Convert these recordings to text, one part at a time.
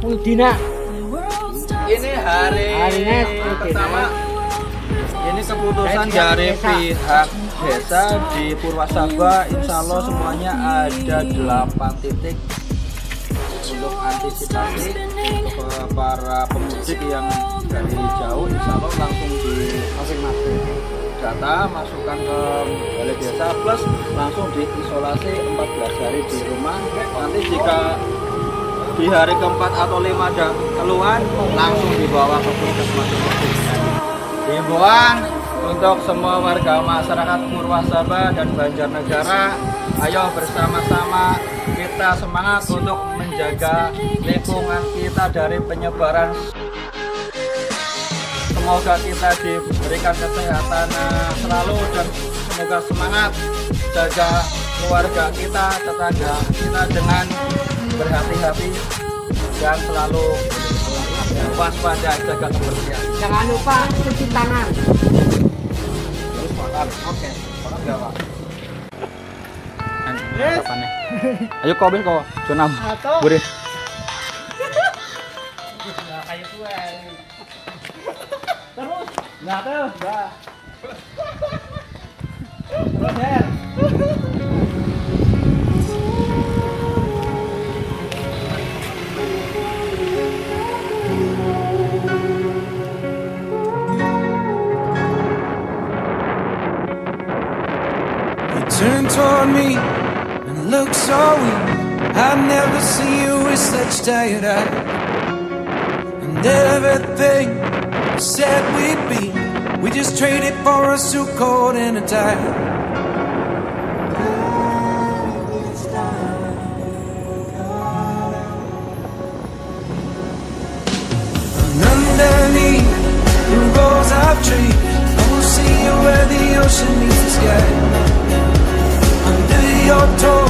Dina. Ini hari, Harinya pertama. Ini keputusan Dari pihak desa. di Purwasaba. Insya Allah semuanya ada 8 titik untuk antisipasi para pemudik yang dari jauh. Insya Allah langsung di data masukkan ke balai desa plus langsung diisolasi 14 hari di rumah. Nanti jika di hari keempat atau lima ada keluhan langsung dibawa ke puskesmas. Himbauan untuk semua warga masyarakat Purwasaba dan Banjarnegara ayo bersama-sama kita semangat untuk menjaga lingkungan kita dari penyebaran. Semoga kita diberikan kesehatan eh, selalu dan semoga semangat jaga keluarga kita tetangga kita dengan berhati-hati dan selalu waspada jaga kebersihan Jangan lupa cuci tangan. terus makan oke makan nggak pak Yes. ayo kau bin kau junam Atau buri kayak gue. Terus. Nah, terus. Nah. Terus, Her. So weak. I've never seen you with such tired eyes. And everything said we'd be, we just traded for a suit coat and a tie. See you where the ocean meets the sky. Under your toes,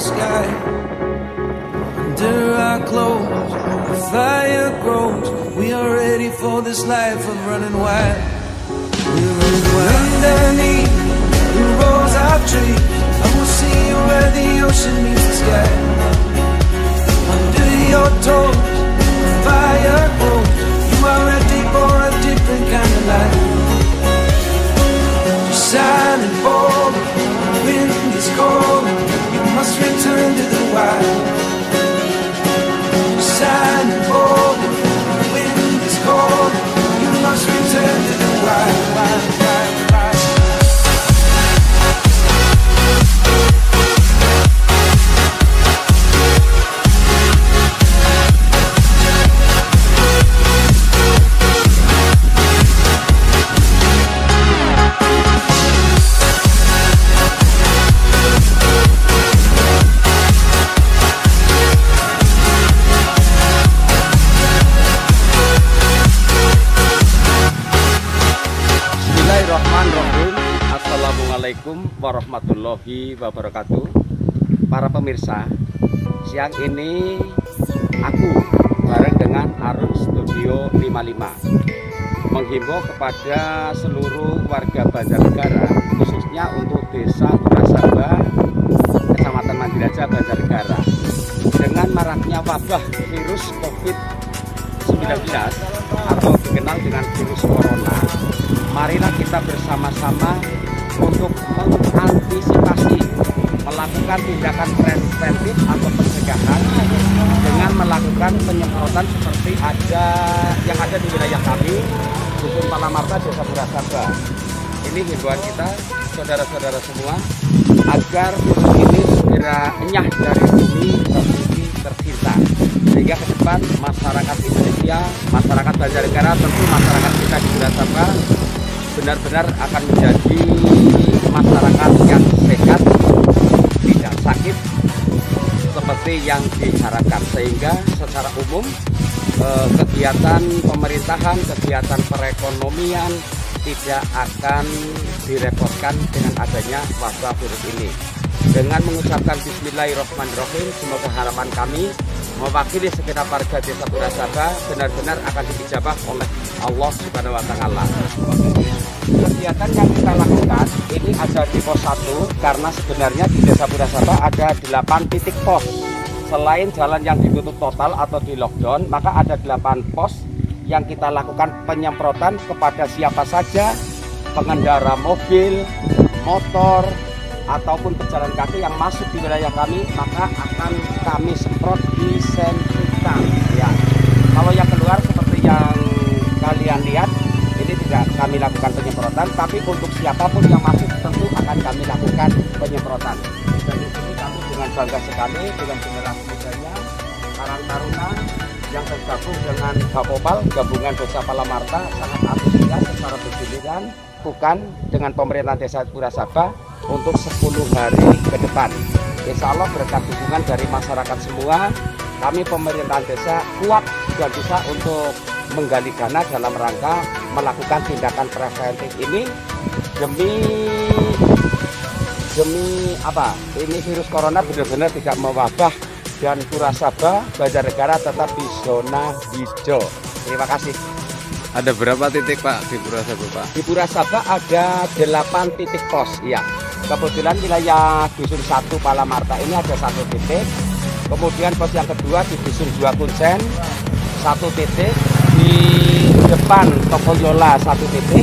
sky. Under our clothes, the fire grows. We are ready for this life of running wild. We're running wild. Underneath the rows of trees, I will see you where the ocean meets the sky. Under your toes, the fire grows. You are ready for a different kind of life shining forward. The wind is cold. You must warahmatullahi wabarakatuh. Para pemirsa Siang ini Aku bareng dengan Arun Studio 55 Menghimbau kepada seluruh warga Banjarnegara Khususnya untuk desa Purasaba Kecamatan Mandiraja Banjarnegara. Dengan maraknya wabah virus COVID-19 atau dikenal dengan virus corona, marilah kita bersama-sama untuk mengantisipasi melakukan tindakan preventif atau pencegahan dengan melakukan penyemprotan seperti ada yang ada di wilayah kami, Dusun Palamarta, Desa Purasaba. Ini himbauan kita, saudara-saudara semua, agar virus ini segera enyah dari bumi provinsi tercinta. Sehingga ke depan masyarakat Indonesia, masyarakat Banjarnegara, tentu masyarakat kita di Purasaba benar-benar akan menjadi masyarakat yang sehat, tidak sakit, seperti yang diharapkan sehingga secara umum eh, kegiatan pemerintahan, kegiatan perekonomian tidak akan direpotkan dengan adanya wabah virus ini. Dengan mengucapkan Bismillahirrahmanirrahim, semoga harapan kami mewakili segenap warga desa Purasaba benar-benar akan dijabah oleh Allah Subhanahu wa taala. Kegiatan yang kita lakukan ini ada di pos 1 karena sebenarnya di Desa Purasaba ada 8 titik pos. Selain jalan yang ditutup total atau di lockdown, maka ada 8 pos yang kita lakukan penyemprotan kepada siapa saja pengendara mobil, motor, ataupun pejalan kaki yang masuk di wilayah kami maka akan kami semprot disinfektan ya kalau yang keluar seperti yang kalian lihat tidak kami lakukan penyemprotan tapi untuk siapa pun yang masuk tentu akan kami lakukan penyemprotan dan di sini kami dengan bangga sekali dengan generasi mudanya Karang Taruna yang tergabung dengan Bapopal gabungan Desa Palamarta sangat antusias secara bergiliran bukan dengan pemerintah desa Purasaba untuk 10 hari ke depan. Insya Allah berkat dukungan dari masyarakat semua, kami pemerintahan desa kuat dan bisa untuk menggali dana dalam rangka melakukan tindakan preventif ini demi demi apa? Ini virus corona benar-benar tidak mewabah dan Purasaba Banjarnegara tetap di zona hijau. Terima kasih. Ada berapa titik Pak di Purasaba Pak? Di Purasaba ada 8 titik pos, ya. Kebetulan wilayah Dusun 1 Palamarta ini ada satu titik. Kemudian pos yang kedua di Dusun 2 Kunsen satu titik. Depan Toko Yola satu titik.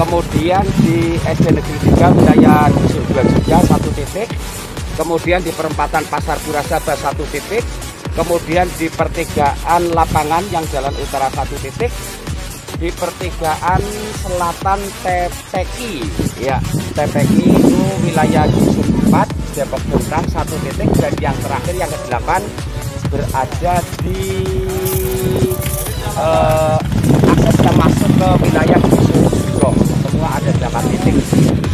Kemudian di SD Negeri 3 wilayah Dusun 2 juga satu titik. Kemudian di perempatan Pasar Purasaba satu titik. Kemudian di pertigaan lapangan yang jalan utara satu titik di pertigaan selatan Tepeki ya Tepeki itu wilayah Dusun 4 Depok Bungkang satu titik dan yang terakhir yang ke-8 berada di eh, yang masuk ke wilayah Sugong semua ada 8 titik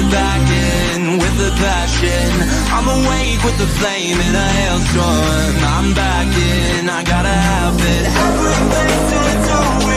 it back in with the passion. I'm awake with the flame in a hailstorm. I'm back in, I gotta have it. Everything to its own.